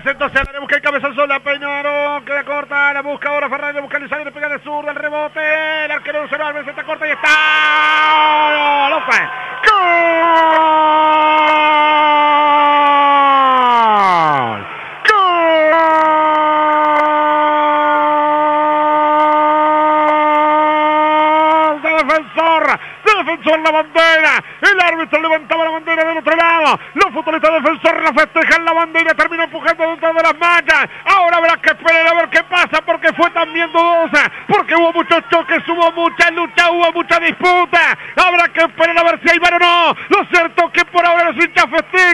El centro se le busca el cabezazo, la peinaron, queda corta, la busca ahora Fernández, busca el le pega de zurda, el rebote, el arquero se va, se está corta y está. ¡No fue! ¡Gol! ¡De defensor! defensor la bandera. El árbitro levantaba la bandera del otro lado. Los futbolistas defensores la festejan la bandera. Terminó empujando dentro de las manchas. Ahora habrá que esperar a ver qué pasa porque fue también dudosa. Porque hubo muchos choques, hubo mucha lucha, hubo mucha disputa. Habrá que esperar a ver si hay var o no. Lo cierto que por ahora los hinchas festejan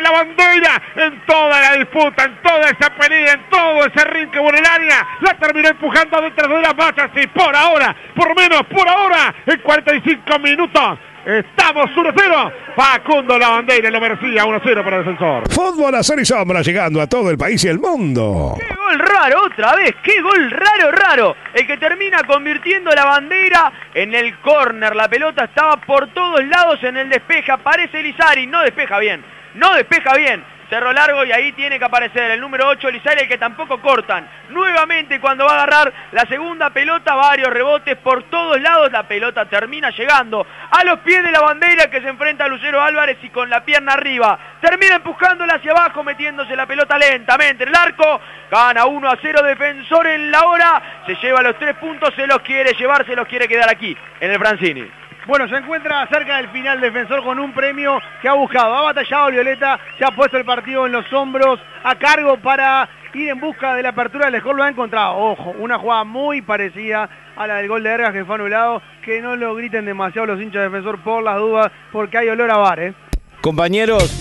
la bandera en toda la disputa, en toda esa pelea, en todo ese ring que hubo en el área, la terminó empujando dentro de las manchas y por ahora, por menos por ahora, en 45 minutos. Estamos 1-0. Facundo la bandera lo merecía 1-0 para el defensor. Fútbol a sol y sombra llegando a todo el país y el mundo. ¡Qué gol raro otra vez! ¡Qué gol raro, raro! El que termina convirtiendo la bandera en el córner. La pelota estaba por todos lados en el despeja. Aparece Lizari. No despeja bien. No despeja bien cerro largo y ahí tiene que aparecer el número 8 Lizari, el que tampoco cortan. Nuevamente cuando va a agarrar la segunda pelota, varios rebotes por todos lados, la pelota termina llegando a los pies de la bandera que se enfrenta a Lucero Álvarez y con la pierna arriba. Termina empujándola hacia abajo, metiéndose la pelota lentamente en el arco. Gana 1 a 0 defensor en la hora. Se lleva los tres puntos, se los quiere llevar, se los quiere quedar aquí en el Francini. Bueno, se encuentra cerca del final defensor con un premio que ha buscado. Ha batallado Violeta, se ha puesto el partido en los hombros a cargo para ir en busca de la apertura del score. Lo ha encontrado. Ojo, una jugada muy parecida a la del gol de Ergas que fue anulado. Que no lo griten demasiado los hinchas de defensor por las dudas, porque hay olor a bar, ¿eh? Compañeros.